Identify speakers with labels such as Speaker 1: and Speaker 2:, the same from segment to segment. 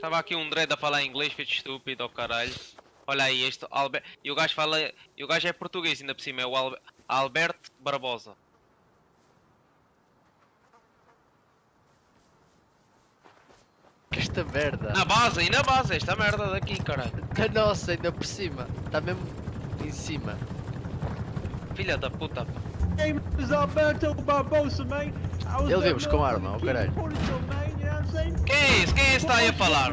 Speaker 1: Estava aqui um dread a falar inglês, feito estúpido, ao caralho. Olha aí, este Albert. E o gajo fala. E o gajo é português ainda por cima, é o Albe... Alberto Barbosa.
Speaker 2: Que esta merda.
Speaker 1: Na base, e na base, esta merda daqui, caralho.
Speaker 2: A nossa, ainda por cima. Está mesmo em cima.
Speaker 1: Filha da puta. pá.
Speaker 2: Ele vimos com arma,
Speaker 3: motherfucking
Speaker 2: oh, caralho.
Speaker 1: Quem é? Quem é que está aí a falar?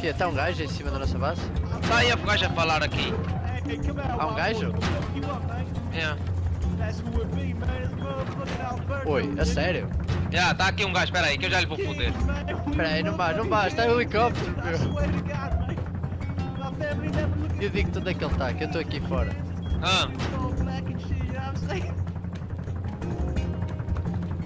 Speaker 2: Quê? Está um gajo em cima da nossa base?
Speaker 1: Está aí a gajo a falar aqui.
Speaker 2: Há um gajo?
Speaker 1: É.
Speaker 2: Oi, a
Speaker 3: nigga.
Speaker 2: sério?
Speaker 1: Já, está aqui um gajo, espera aí, que eu já lhe vou foder.
Speaker 2: Espera aí, não vais, não vais, está em helicóptero, meu. Eu digo-te onde é que ele está, que eu estou aqui fora.
Speaker 1: Ah,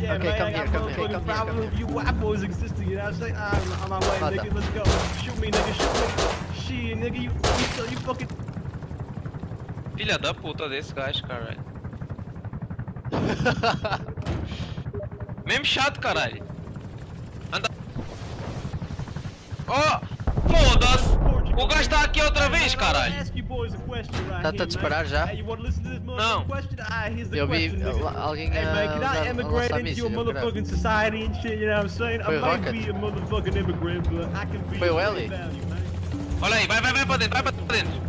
Speaker 3: Yeah,
Speaker 2: Okay,
Speaker 3: man,
Speaker 2: come
Speaker 3: I
Speaker 2: here, come here, come here,
Speaker 3: problem
Speaker 2: come
Speaker 3: with you white boys existing, you know what I'm saying? I'm on my way, nigga, let's go. Shoot me, nigga, shoot me. Shit, nigga, you, you, you fucking...
Speaker 1: filha da puta desse gajo, caralho. Mesmo chato, caralho. Anda. Oh! Foda-se! O gajo está aqui outra vez, caralho.
Speaker 2: Tá-te a disparar já?
Speaker 1: Não.
Speaker 2: Eu vi lá- alguém
Speaker 3: Hey
Speaker 2: a
Speaker 3: man, can I
Speaker 2: usar- lançar
Speaker 3: into
Speaker 2: míssil,
Speaker 3: a
Speaker 2: eu creio.
Speaker 3: motherfucking society and shit, you know what I'm saying?
Speaker 2: Foi
Speaker 3: I
Speaker 2: o
Speaker 3: might
Speaker 2: Rocket.
Speaker 3: be a motherfucking immigrant, but I can be
Speaker 2: Foi o Ellie.
Speaker 1: Olha aí, vai, vai, vai para dentro, vai para dentro.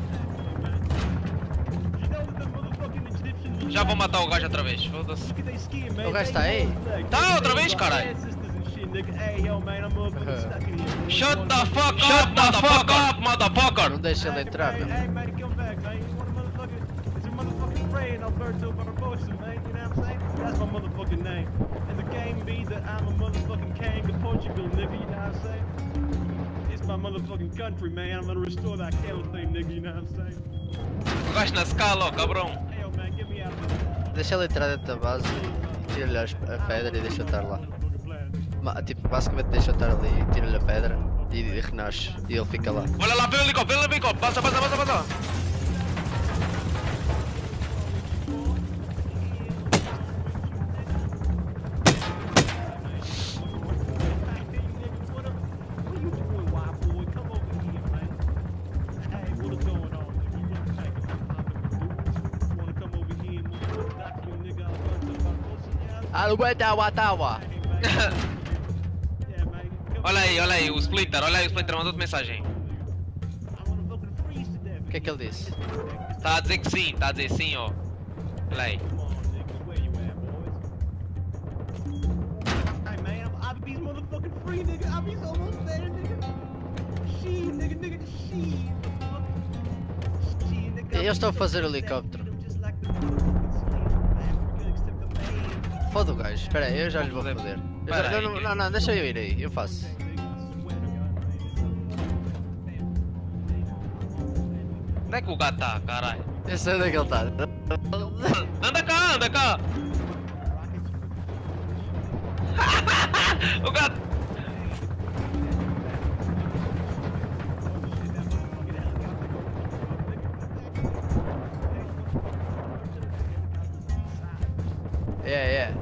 Speaker 1: Já vou matar o gajo outra vez, foda-se.
Speaker 2: O gajo
Speaker 3: They
Speaker 2: tá aí?
Speaker 1: Tá, outra vez, caralho. Shut the fuck up, motherfucker! motherfucker!
Speaker 2: Não deixa ele entrar, meu.
Speaker 3: Motherfucking brain, Alberto Barbosa, man. You know what I'm saying? That's my motherfucking name. And the game be that I'm a motherfucking king of Portugal, nigga. You know what I'm saying? It's my motherfucking country, man. I'm gonna restore that thing, nigga. You know what I'm saying?
Speaker 1: Gajo na scala, ó, cabrão.
Speaker 3: Hey, yo, man, get me out of here.
Speaker 2: Deixa ele entrar dentro da base, tira-lhe a pedra e deixa estar lá. Ma- Tipo, basicamente deixa estar ali, tira-lhe a pedra e renasce e ele fica lá.
Speaker 1: Olha lá, vem o helicóptero, vem o helicóptero. Passa, passa, passa, passa.
Speaker 2: Alueta Watawa!
Speaker 1: Olha aí, olha aí, o Splinter, olha aí, o Splinter mandou-te mensagem.
Speaker 2: O que é que ele disse?
Speaker 1: Tá a dizer que sim, tá a dizer sim, ó. Olha aí.
Speaker 3: Hey man, I'm, I'll be
Speaker 2: Foda o gajo, espera aí, eu já lhe vou foder. Eu já-
Speaker 1: aí,
Speaker 2: não, não, não, deixa eu ir aí, eu faço.
Speaker 1: Onde é que o gato tá, caralho?
Speaker 2: Eu sei onde é que ele está.
Speaker 1: Anda cá, anda cá! o gato!
Speaker 2: Yeah, yeah.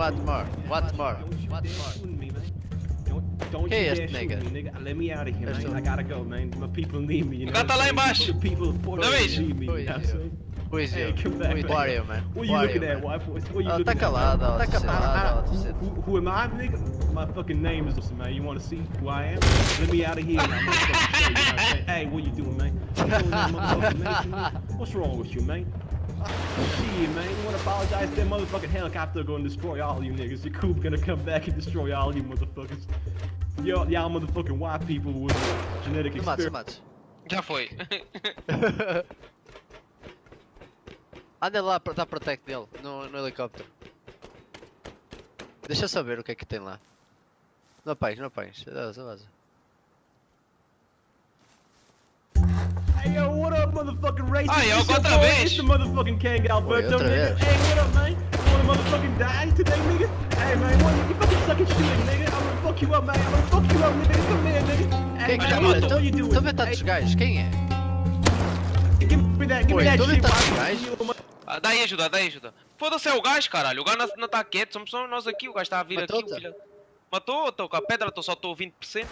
Speaker 2: And what more? What more? What more?
Speaker 3: Don't, don't
Speaker 2: Que
Speaker 3: you
Speaker 2: é
Speaker 3: dare
Speaker 2: este
Speaker 3: shoot
Speaker 2: nigga?
Speaker 3: me, nigga. Let me out of here,
Speaker 2: Este-
Speaker 3: man. I gotta go, man. My people need me. You know
Speaker 1: O gato tá
Speaker 3: what
Speaker 1: lá
Speaker 3: I'm saying?
Speaker 1: embaixo.
Speaker 3: The people of Portugal
Speaker 1: vejo.
Speaker 3: need me. You know what I'm
Speaker 2: Pois,
Speaker 3: saying?
Speaker 2: Who is
Speaker 3: Hey,
Speaker 2: you?
Speaker 3: come back,
Speaker 2: Who is
Speaker 3: man.
Speaker 2: Who are you, man?
Speaker 3: What you
Speaker 2: Who are
Speaker 3: looking
Speaker 2: you,
Speaker 3: at,
Speaker 2: man?
Speaker 3: white boys? What you
Speaker 2: Oh,
Speaker 3: looking
Speaker 2: tá
Speaker 3: at?
Speaker 2: calado, ó,
Speaker 3: Tá
Speaker 2: deficiente,
Speaker 3: calado.
Speaker 2: ó, deficiente.
Speaker 3: Who, who, who am I, nigga? My fucking name is listen, man. You wanna see who I am? Let me out of here. and I'm gonna fucking show you. You know what I'm saying? Hey, what you doing, man? You doing that motherfucking nation, man? What's wrong with you, man? Shit, man. You wanna apologize to that motherfucking helicopter gonna destroy all you niggas. Your coup gonna come back and destroy all you motherfuckers. Y'all, y'all motherfucking white people with genetic
Speaker 2: Não mates, não
Speaker 3: experiment.
Speaker 2: mates.
Speaker 1: Já foi.
Speaker 2: Anda lá para dar protect dele, no, no helicóptero. Deixa eu saber o que é que tem lá. Não apagues, não apagues. Vaza, vaza.
Speaker 3: Up, motherfucking racist.
Speaker 1: Ah,
Speaker 3: your
Speaker 1: outra
Speaker 3: boy,
Speaker 1: vez.
Speaker 3: It's the motherfucking King Alberto,
Speaker 2: outra
Speaker 3: nigga.
Speaker 2: vez.
Speaker 3: Hey, what up, man? You wanna motherfucking die today, nigga? Hey, man, what, you fucking sucking shit, nigga. I'm gonna fuck you up, man. I'm gonna fuck you up, nigga. Come here, nigga. Hey,
Speaker 2: Quem que
Speaker 3: man,
Speaker 2: tá
Speaker 3: what you doing?
Speaker 2: a ver tantos gajos, quem é?
Speaker 3: Give me that, give
Speaker 2: Oi,
Speaker 3: me that
Speaker 2: tô
Speaker 3: shit. man.
Speaker 1: Ah, dá aí ajuda, dá aí ajuda. Foda-se, é o gajo, caralho. O gajo não, não tá quieto, somos só nós aqui. O gajo está a vir aqui. o
Speaker 2: Matou-te?
Speaker 1: filho- Matou, estou com a pedra, tô, só estou 20%.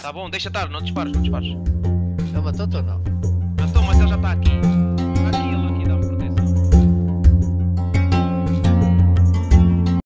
Speaker 1: Tá bom, deixa estar, não dispares, não dispares.
Speaker 2: Matou-te ou não?
Speaker 1: Matou, mas ele já está aqui.